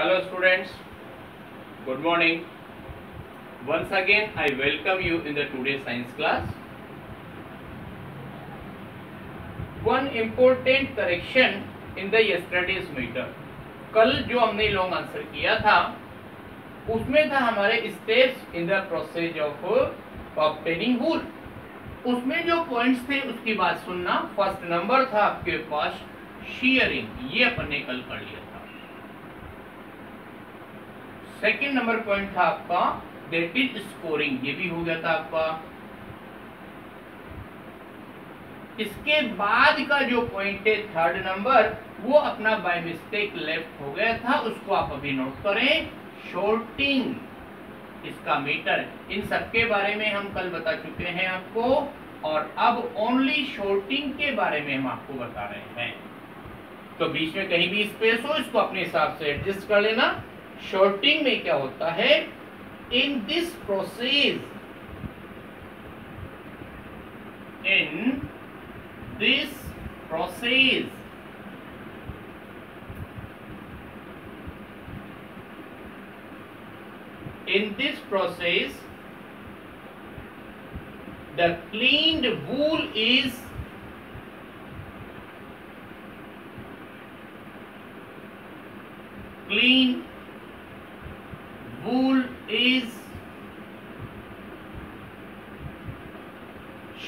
Hello students, good morning. Once again I welcome you in the today's science class. One important correction in the yesterday's meter. कल जो हमने long answer किया था उसमें था हमारे steps in the process of obtaining wool उसमें जो पॉइंट्स थे उसकी बात सुनना फ़र्स्ट नंबर था आपके पास शेयरिंग ये अपन ने कल कर लिया सेकंड नंबर पॉइंट था आपका दैट स्कोरिंग, ये भी हो गया था आपका। इसके बाद का जो पॉइंट है थर्ड नंबर वो अपना बाय मिस्टेक लेफ़्ट हो गया था, उसको आप अभी नोट करें शॉर्टिंग इसका मीटर इन सबके बारे में हम कल बता चुके हैं आपको, और अब ओनली शॉर्टिंग के बारे में हम आपको बता रहे हैं। तो बीच में कहीं भी स्पेस हो, इसको अपने हिसाब से एडजस्ट कर लेना। शॉर्टिंग में क्या होता है? In this process in this process in this process the cleaned wool is cleaned wool is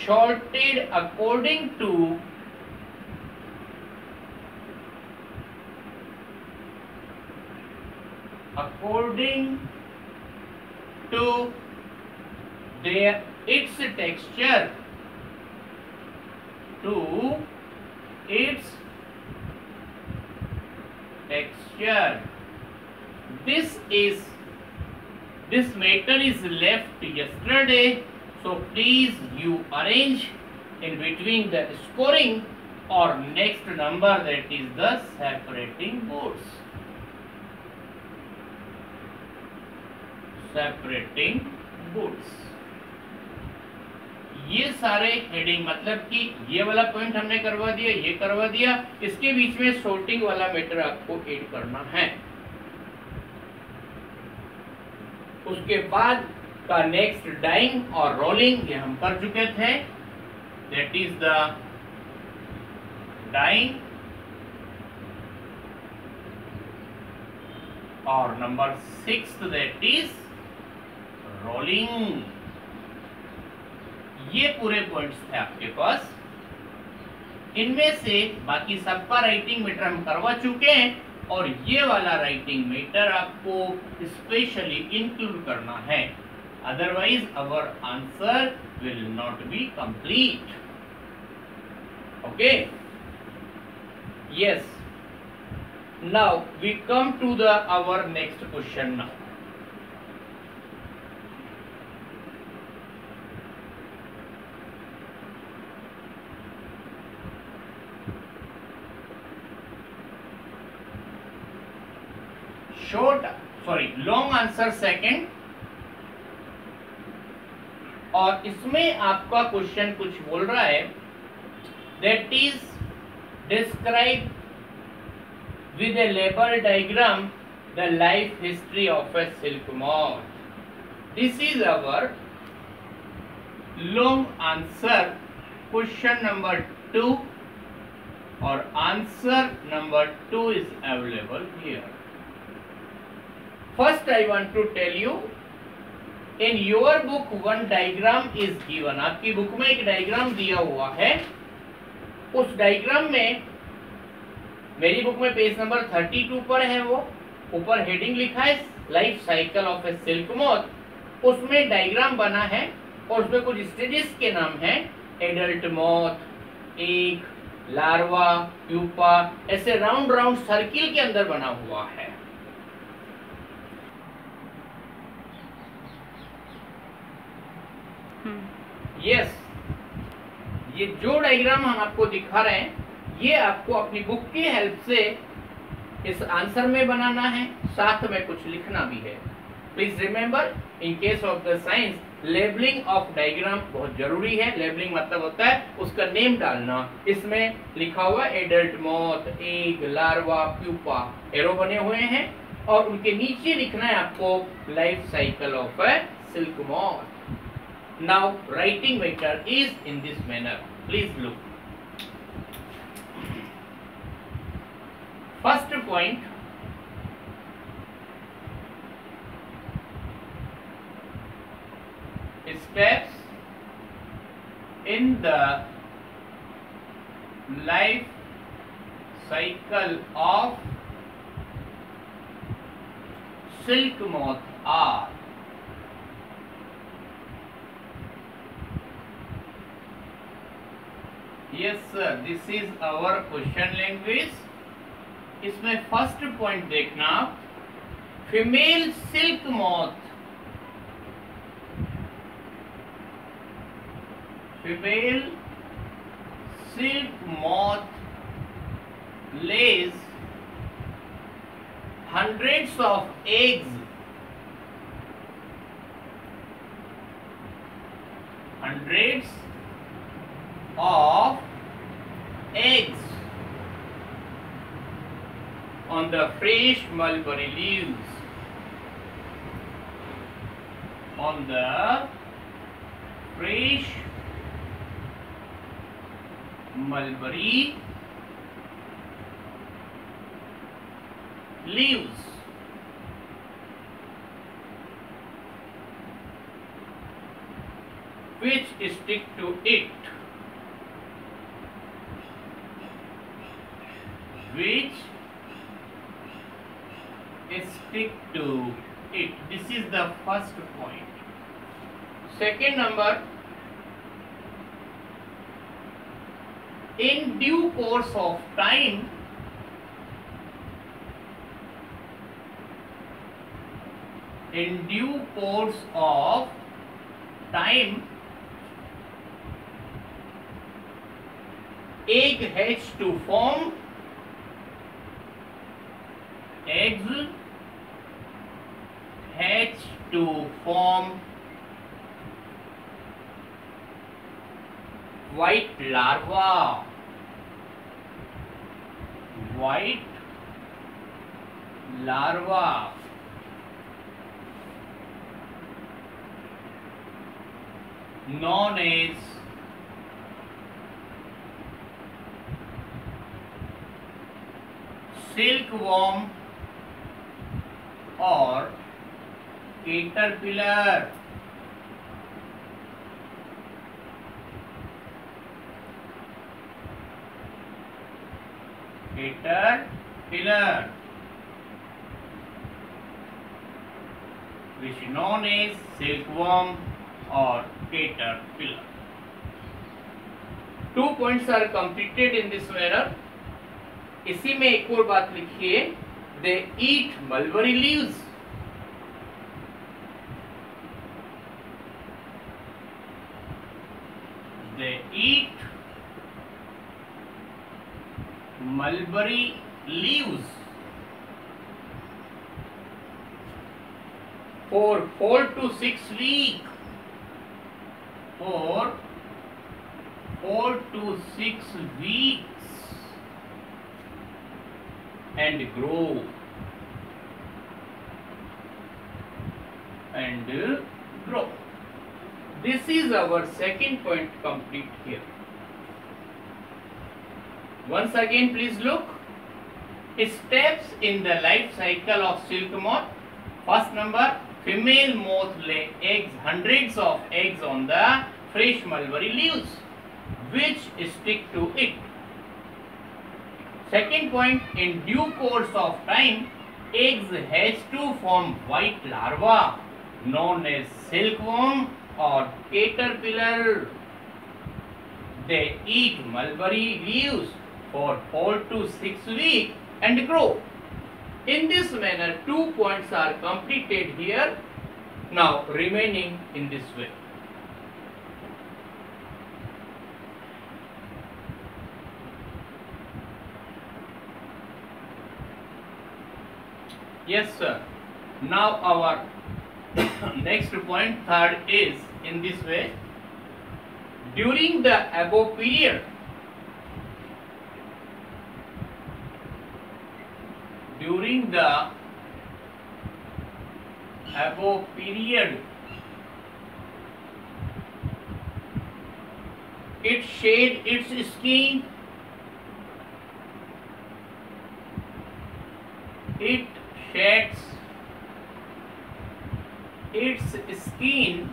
sorted according to according to their its texture to its texture. This is this matter is left yesterday so please you arrange in between the scoring or next number that is the separating boards separating goods ये सारे heading मतलब कि ये वाला point हमने करवा दिया ये करवा दिया इसके बीच में सोर्टिंग वाला मैटर आपको ऐड करना है उसके बाद का नेक्स्ट डाइंग और रोलिंग ये हम कर चुके थे। दैट इज़ द डाइंग और number six that is rolling ये पूरे पॉइंट्स थे आपके पास। इनमें से बाकी सबका राइटिंग मीटर हम करवा चुके हैं। और ये वाला राइटिंग मेटर आपको स्पेशली इंक्लूड करना है। Otherwise our answer will not be complete okay yes now we come to the our next question now short sorry long answer second और इसमें आपका क्वेश्चन कुछ बोल रहा है that is describe with a label diagram the life history of a silk moth this is our long answer question number two और answer number two is available here First, I want to tell you, in your book one diagram is given. आपकी book में एक diagram दिया हुआ है। उस diagram में मेरी बुक में पेज नंबर 32 पर है वो। ऊपर हेडिंग लिखा है life cycle of a silk moth उसमें डायग्राम बना है और उसमें कुछ स्टेजेस के नाम हैं। एडल्ट मॉथ एक लार्वा प्यूपा ऐसे राउंड राउंड सर्किल के अंदर बना हुआ है। यस yes, ये जो डायग्राम हम आपको दिखा रहे हैं ये आपको अपनी बुक की हेल्प से इस आंसर में बनाना है साथ में कुछ लिखना भी है। Please remember in case of the science labelling of diagram बहुत ज़रूरी है। लेबलिंग मतलब होता है उसका नेम डालना। इसमें लिखा हुआ adult moth egg larva pupa arrow बने हुए हैं। और उनके नीचे लिखना है आपको life cycle of silk moth Now writing vector is in this manner. Please look. First point steps in the life cycle of silk moth are yes sir this is our question language इसमें first point देखना female silk moth female silk moth lays hundreds of eggs hundreds of eggs on the fresh mulberry leaves. On the fresh mulberry leaves. Which stick to it which stick to it this is the first point. second number in due course of time in due course of time egg hatch to form eggs hatch to form white larva white larva known as silkworm और caterpillar caterpillar which known a silkworm और caterpillar two points are completed in this where इसी में एक और बात लिखिए। they eat mulberry leaves. They eat mulberry leaves. For 4 to 6 weeks, for 4 to 6 weeks and grow and uh, grow this is our second point complete here once again please look. Steps in the life cycle of silk moth. First number female moth lay eggs, hundreds of eggs on the fresh mulberry leaves which stick to it. Second point in due course of time eggs hatch to form white larva known as silkworm or caterpillar. They eat mulberry leaves for 4 to 6 weeks and grow. In this manner, two points are completed here. Now, remaining in this way. Yes, sir. Now, our next point, third, is in this way. During the above period, during the above period it shed its skin it sheds its skin.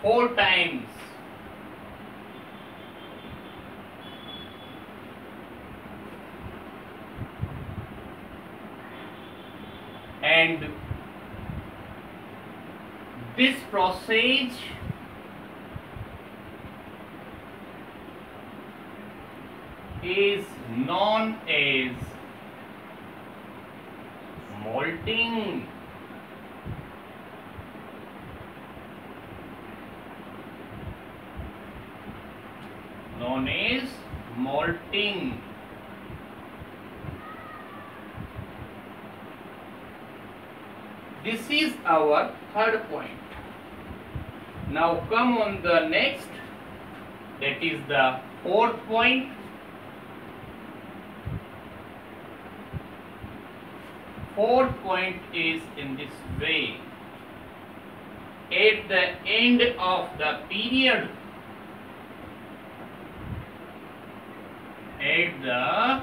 Four times. And this process is known as molting known as molting. This is our third point. Now come on the next. That is the fourth point fourth point is in this way. At the end of the period at the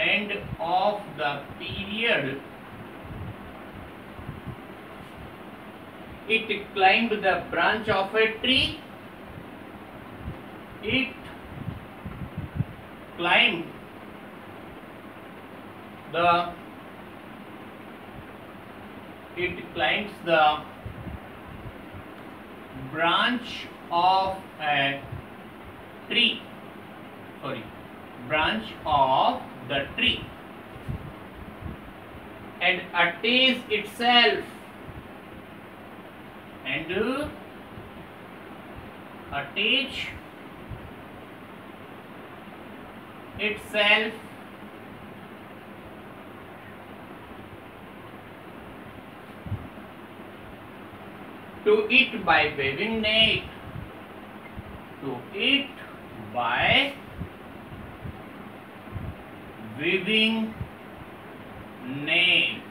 end of the period it climbed the branch of a tree. It climbed the it climbs the branch of a tree. Sorry branch of the tree. And attach itself. And attach itself to eat by waving net. To eat by waving net.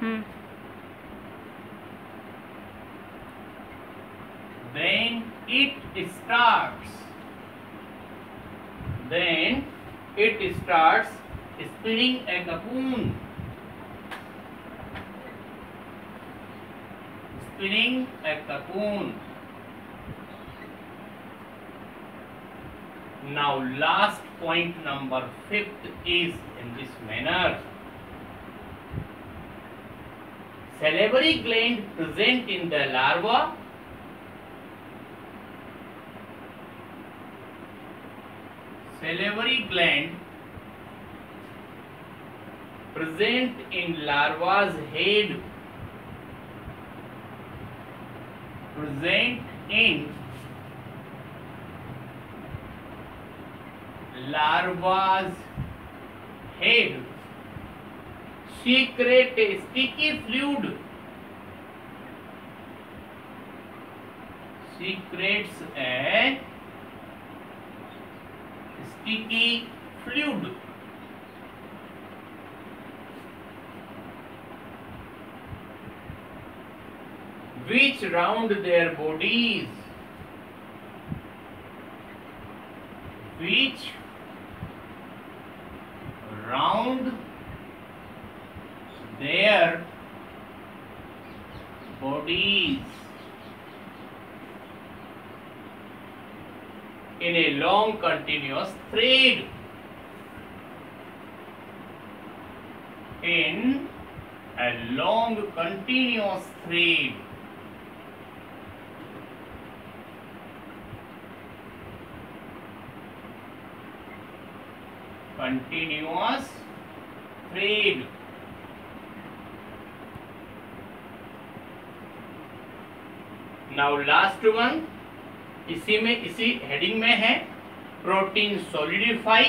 Hmm. Then it starts. Then it starts spinning a cocoon. Spinning a cocoon now last point number fifth is in this manner. Salivary gland present in the larva. Salivary gland present in larva's head present in larva's head. Secrete a sticky fluid. Secretes a eh? sticky fluid which round their bodies? Which round their bodies? In a long continuous thread. In a long continuous thread continuous thread now last one, इसी में, इसी heading में है protein solidify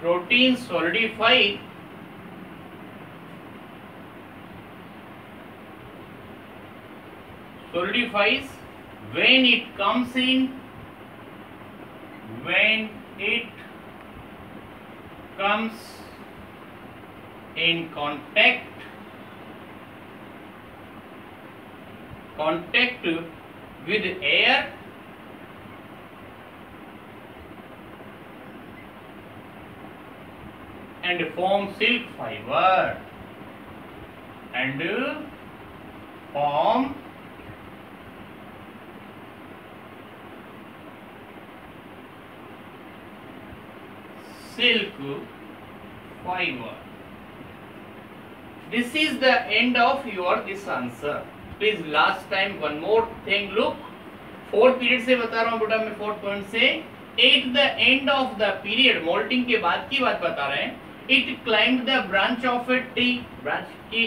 protein solidify solidifies when it comes in when it comes in contact contact with air and form silk fiber and form silk fiber. This is the end of your, this answer. Please, last time, one more thing, look. Fourth period से बता रहा हूँ, बेटा मैं fourth point से. At the end of the period moulting के बाद की बात बता रहे हैं it climb the branch of a tree branch की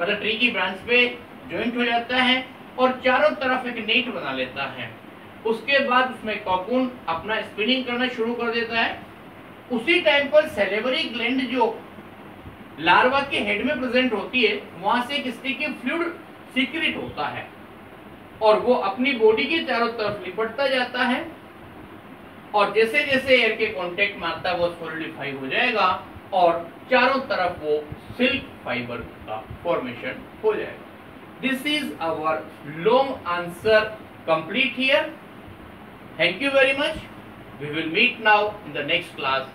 मतलब ट्री की ब्रांच पे ज्वाइंट हो जाता है और चारों तरफ़ एक नेट बना लेता है। उसके बाद उसमें कॉकून अपना स्पिनिंग करना शुरू कर देता है। उसी टाइम पर सेलेवरी ग्लैंड जो लार्वा के हेड में प्रेजेंट होती है, वहाँ से एक स्टिकी फ्लूइड सीक्रेट होता है। और वो अपनी बॉडी के चारों तरफ़ लिपटता जाता है। और जैसे जैसे एयर के कांटेक्ट में आता है, वो सोलिडिफाई हो जाएगा और चारों तरफ़ वो सिल्क फाइबर का फॉर्मेशन हो जाएगा। This is our long answer complete here thank you very much we will meet now in the next class